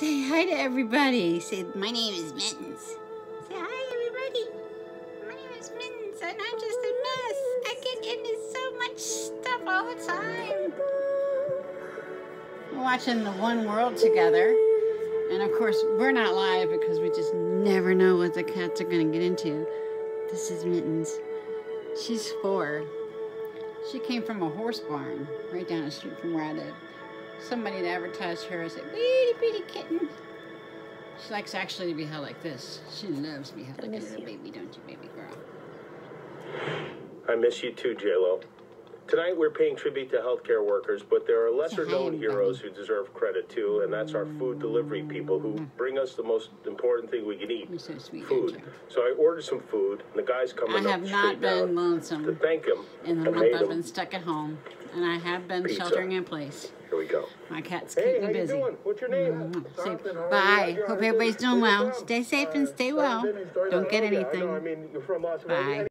Say hi to everybody. Say, my name is Mittens. Say hi, everybody. My name is Mittens, and I'm just a mess. I get into so much stuff all the time. We're watching the One World together. And of course, we're not live because we just never know what the cats are going to get into. This is Mittens. She's four. She came from a horse barn right down the street from where I live somebody had advertised her as a bitty bitty kitten. She likes actually to be held like this. She loves to be held like a little baby, don't you, baby girl? I miss you too, JLo. Tonight we're paying tribute to healthcare workers, but there are lesser known heroes who deserve credit too, and that's our food delivery people who mm. bring us the most important thing we can eat, so sweet, food. So I ordered some food, and the guy's coming I up have not been lonesome to thank him. in the month I've been stuck at home, and I have been Pizza. sheltering in place. Here we go. My cat's Hey, keep me you busy. doing? What's your name? Mm-hmm. Say how are you? bye. Hope everybody's doing well. Stay safe and stay well. Don't get Yeah, I know. anything. I mean, you're from Las Bye.